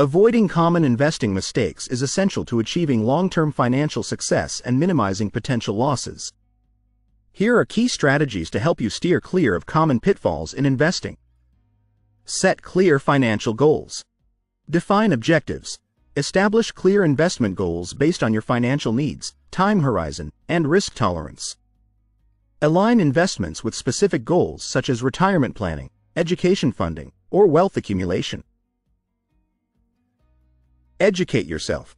Avoiding common investing mistakes is essential to achieving long-term financial success and minimizing potential losses. Here are key strategies to help you steer clear of common pitfalls in investing. Set clear financial goals. Define objectives. Establish clear investment goals based on your financial needs, time horizon, and risk tolerance. Align investments with specific goals such as retirement planning, education funding, or wealth accumulation. Educate yourself.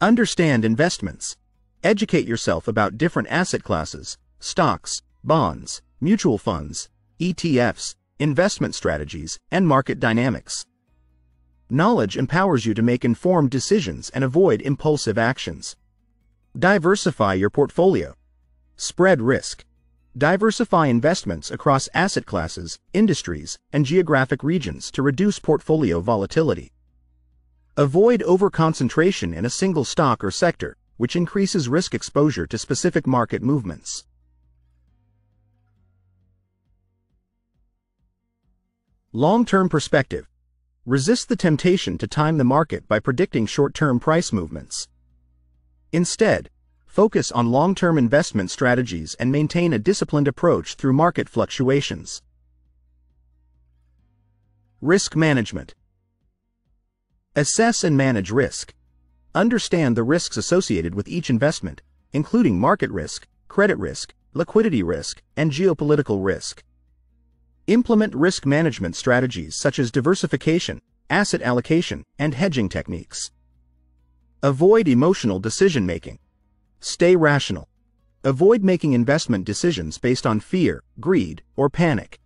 Understand investments. Educate yourself about different asset classes, stocks, bonds, mutual funds, ETFs, investment strategies, and market dynamics. Knowledge empowers you to make informed decisions and avoid impulsive actions. Diversify your portfolio. Spread risk. Diversify investments across asset classes, industries, and geographic regions to reduce portfolio volatility. Avoid overconcentration in a single stock or sector, which increases risk exposure to specific market movements. Long-term perspective. Resist the temptation to time the market by predicting short-term price movements. Instead, focus on long-term investment strategies and maintain a disciplined approach through market fluctuations. Risk management. Assess and manage risk. Understand the risks associated with each investment, including market risk, credit risk, liquidity risk, and geopolitical risk. Implement risk management strategies such as diversification, asset allocation, and hedging techniques. Avoid emotional decision-making. Stay rational. Avoid making investment decisions based on fear, greed, or panic.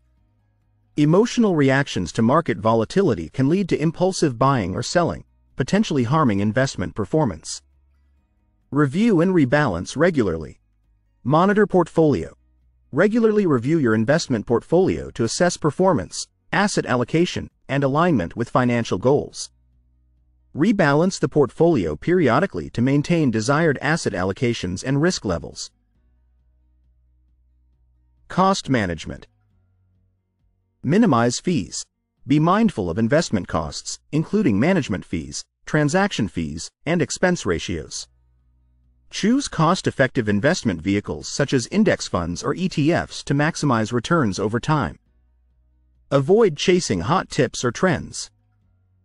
Emotional reactions to market volatility can lead to impulsive buying or selling, potentially harming investment performance. Review and rebalance regularly. Monitor portfolio. Regularly review your investment portfolio to assess performance, asset allocation, and alignment with financial goals. Rebalance the portfolio periodically to maintain desired asset allocations and risk levels. Cost management. Minimize fees. Be mindful of investment costs, including management fees, transaction fees, and expense ratios. Choose cost-effective investment vehicles such as index funds or ETFs to maximize returns over time. Avoid chasing hot tips or trends.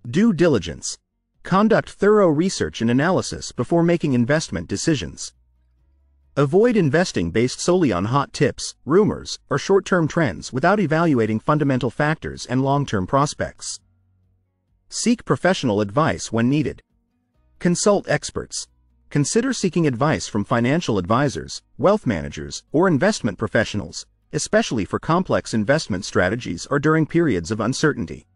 Due diligence. Conduct thorough research and analysis before making investment decisions. Avoid investing based solely on hot tips, rumors, or short-term trends without evaluating fundamental factors and long-term prospects. Seek professional advice when needed. Consult experts. Consider seeking advice from financial advisors, wealth managers, or investment professionals, especially for complex investment strategies or during periods of uncertainty.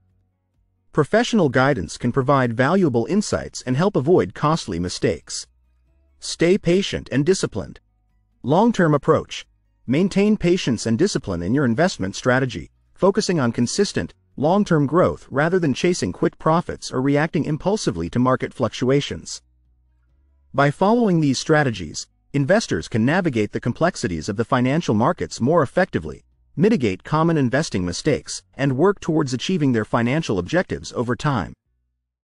Professional guidance can provide valuable insights and help avoid costly mistakes. Stay patient and disciplined. Long-term approach. Maintain patience and discipline in your investment strategy, focusing on consistent, long-term growth rather than chasing quick profits or reacting impulsively to market fluctuations. By following these strategies, investors can navigate the complexities of the financial markets more effectively, mitigate common investing mistakes, and work towards achieving their financial objectives over time.